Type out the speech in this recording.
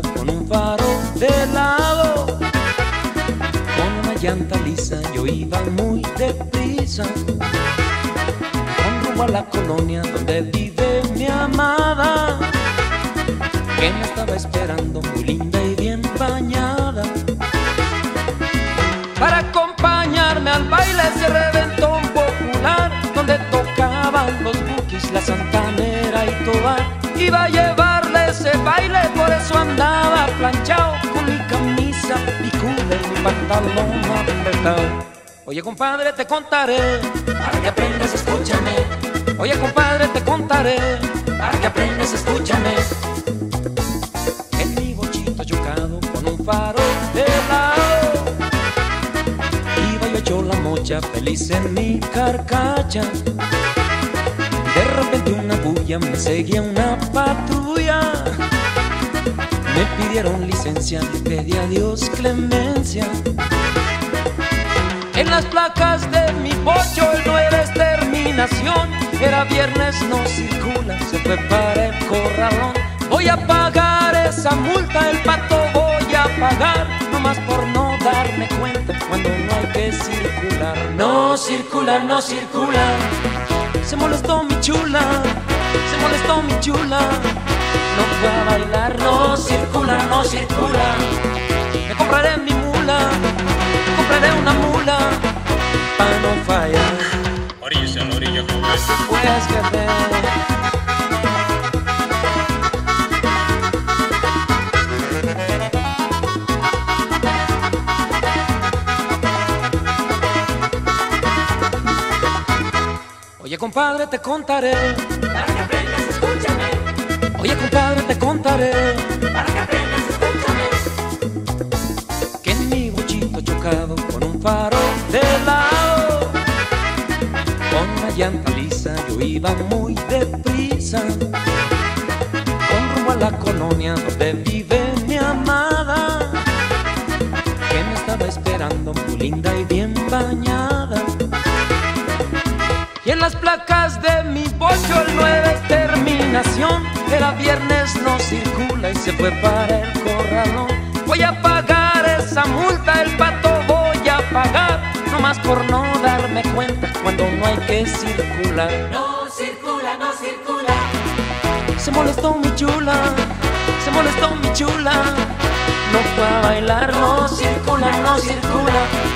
con un faro de lado. Con una llanta lisa yo iba muy deprisa. Con rumbo a la colonia donde vive mi amada. Que me estaba esperando muy linda y bien bañada. Para acompañarme al baile se reventó un popular donde tocaban los buquis, la santanera y tobar. Iba a llevarle ese baile por eso andaba planchado con mi camisa picuda y mi pantalón apretado. Oye compadre te contaré, para que aprendas escúchame. Oye compadre te contaré, para que aprendas escúchame. En mi bochito chocado con un faro de lado. Iba yo hecho la mocha, feliz en mi carcacha. De repente una bulla me seguía una patrulla. Le pedí a Dios clemencia. En las placas de mi el no era exterminación. Era viernes, no circula, se fue para el corralón. Voy a pagar esa multa, el pato voy a pagar. Nomás por no darme cuenta cuando no hay que circular. No circular, no circular. Se molestó mi chula, se molestó mi chula. No fue circula. Me compraré mi mula, me compraré una mula para no fallar. Orilla orilla, joven. Pues que te Oye compadre te contaré Para que aprendas, escúchame. Oye compadre te contaré Para que aprendas, llanta lisa yo iba muy deprisa, con rumbo a la colonia donde vive mi amada, que me estaba esperando muy linda y bien bañada. Y en las placas de mi bocho el 9 es terminación. Era viernes, no circula y se fue para el corralón. Voy a pagar esa multa, el pato voy a pagar. Nomás por no darme cuenta cuando no hay que circular. No circula, no circula. Se molestó mi chula, se molestó mi chula. No fue a bailar, no circula, no circula.